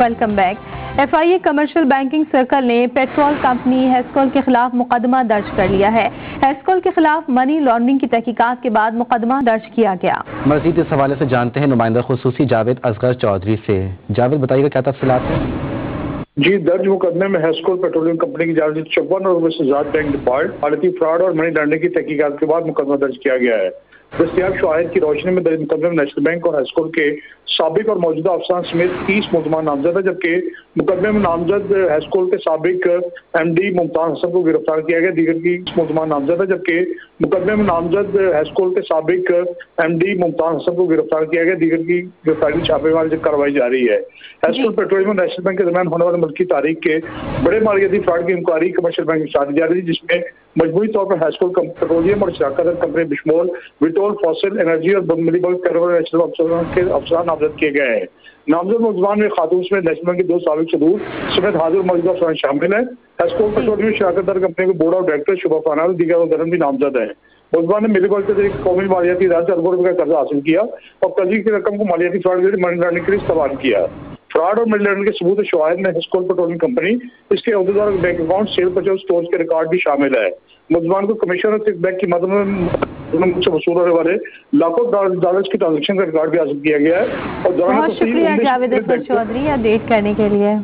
Welcome back FIA commercial banking circle ने petrol company Hascol के खिलाफ मुकदमा दर्ज कर लिया है। हेस्कोल के खिलाफ मनी लॉन्ड्रिंग की तहकीकात के बाद मुकदमा दर्ज किया गया। मजीद इस हवाले से जानते हैं नुमाइंदा खसूसी जावेद असगर चौधरी से। जावेद बताइएगा क्या तफसीत है? जी दर्ज मुकदमे में हेस्कोल पेट्रोलियम कंपनी की जानब चौवन और बैंक डिपार्ट हालती फ्रॉड और मनी लॉन्ड्रिंग की तहकीकात के बाद मुकदमा दर्ज किया गया है। दस्तियाब शाहिद की रोशनी में दर्ज मुकदमे में नेशनल बैंक और हाईस्कूल के सबक और मौजूदा अफसरान समेत तीस मुलजमान नामजद है जबकि मुकदमे में नामजद हाईस्कूल के सबक एम डी मुमताज़ हसन को गिरफ़्तार किया गया। दीगर की मुलजमान नामजद है जबकि मुकदमे में नामजद हाईस्कूल के सबक एम डी मुमताज़ हसन को गिरफ़्तार किया गया। दीगर की गिरफ्तारी छापेमारी कार्रवाई जारी है। हाईस्कूल पेट्रोलियम और नेशनल बैंक के दरमियान होने वाले मुल्की तारीख के बड़े मालियाती फ्रॉड की इंक्वायरी कमर्शियल बैंक में स्टार्ट जा रही थी जिसमें मजबूरी तौर पर हाईस्कूल पेट्रोलियम और शराकत कंपनी बिशमोल विटोल फॉसिल एनर्जी और मिली बल्क नेशनल अफसरों के अफसरान नामजद किए गए हैं। नामजद मुलजमान में खातून में नेशनल के दो सबक सदूर समेत हाजिर मौजूदा अफसरान शामिल है। हाईस्कूल पेट्रोलियम शराकत कंपनी के बोर्ड ऑफ़ डायरेक्टर शुभा फानाल दीगर वगैरह भी नामजद है। मुलजमान ने मिली बल्क के ज़रिए कौमी मालियाती इदारे से अरबों रुपए का कर्जा हासिल किया और कर्जी की रकम को मालियाती फ्रॉड के लिए मनी लॉन्ड्रिंग के लिए इस्तेमाल किया। फ्रॉड और मिल लॉन्ड्रिंग के सबूत शवाहद में हिस्कोल पेट्रोलियम कंपनी इसके अहदेदार bank account sale purchase stores के रिकॉर्ड भी शामिल है। मुलजमान को कमीशन और बैंक की मदद में से वसूल होने वाले लाखों डॉलर की ट्रांजेक्शन का रिकॉर्ड भी हासिल किया गया है। और बहुत शुक्रिया जावेद चौधरी अपडेट करने के लिए।